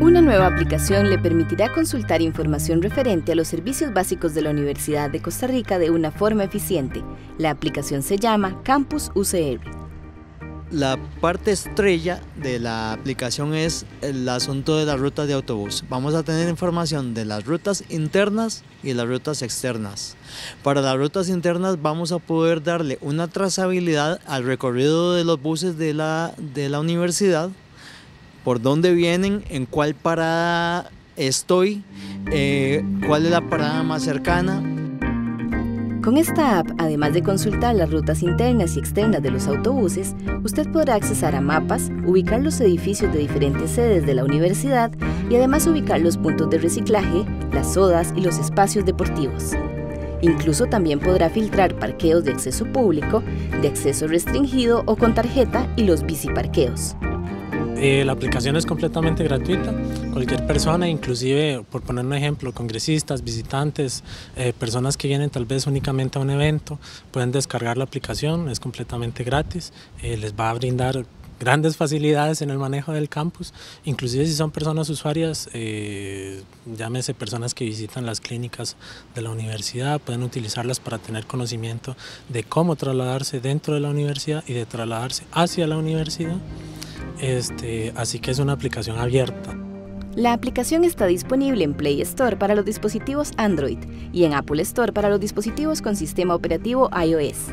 Una nueva aplicación le permitirá consultar información referente a los servicios básicos de la Universidad de Costa Rica de una forma eficiente. La aplicación se llama Campus UCR. La parte estrella de la aplicación es el asunto de las rutas de autobús. Vamos a tener información de las rutas internas y las rutas externas. Para las rutas internas vamos a poder darle una trazabilidad al recorrido de los buses de la, de la universidad por dónde vienen, en cuál parada estoy, eh, cuál es la parada más cercana. Con esta app, además de consultar las rutas internas y externas de los autobuses, usted podrá accesar a mapas, ubicar los edificios de diferentes sedes de la universidad y además ubicar los puntos de reciclaje, las sodas y los espacios deportivos. Incluso también podrá filtrar parqueos de acceso público, de acceso restringido o con tarjeta y los biciparqueos. Eh, la aplicación es completamente gratuita. Cualquier persona, inclusive, por poner un ejemplo, congresistas, visitantes, eh, personas que vienen tal vez únicamente a un evento, pueden descargar la aplicación, es completamente gratis, eh, les va a brindar grandes facilidades en el manejo del campus, inclusive si son personas usuarias, llámese personas que visitan las clínicas de la universidad, pueden utilizarlas para tener conocimiento de cómo trasladarse dentro de la universidad y de trasladarse hacia la universidad. Este, así que es una aplicación abierta. La aplicación está disponible en Play Store para los dispositivos Android y en Apple Store para los dispositivos con sistema operativo iOS.